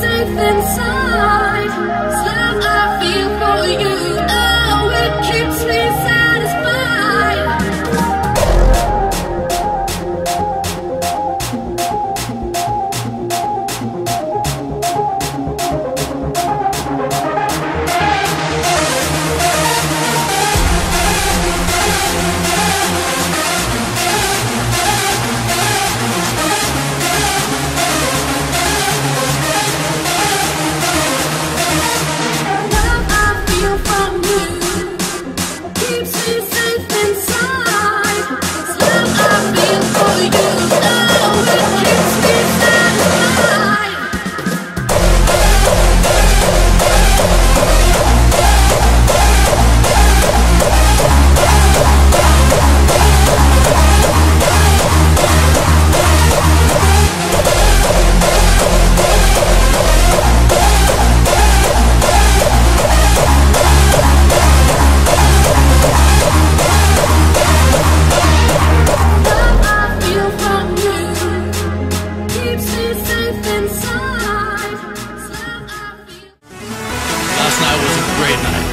safe inside. Love I feel for you. was a great night.